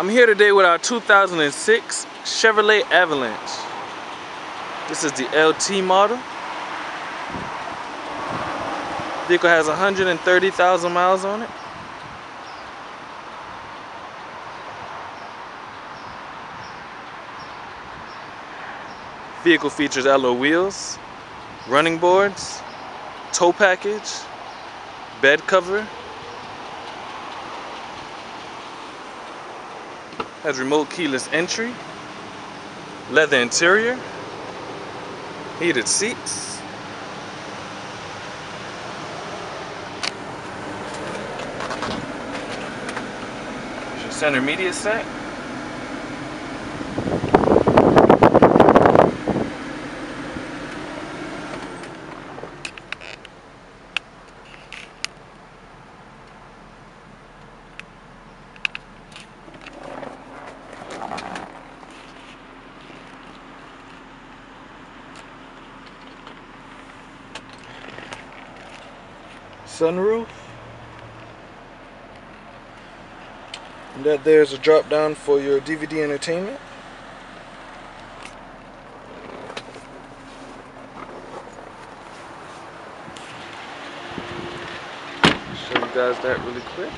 I'm here today with our 2006 Chevrolet Avalanche. This is the LT model. Vehicle has 130,000 miles on it. Vehicle features alloy wheels, running boards, tow package, bed cover, has remote keyless entry, leather interior, heated seats, center media set. Sunroof. And that there's a drop down for your DVD entertainment. Show you guys that really quick.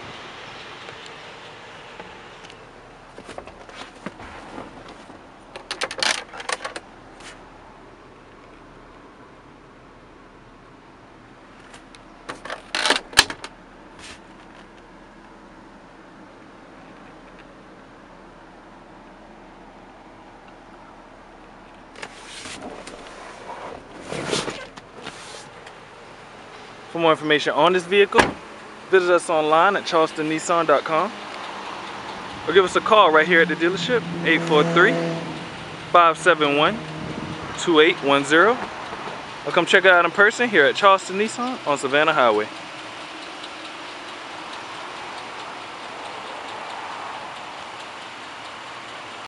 For more information on this vehicle, visit us online at charlestonnissan.com or give us a call right here at the dealership 843-571-2810 or come check it out in person here at Charleston Nissan on Savannah Highway.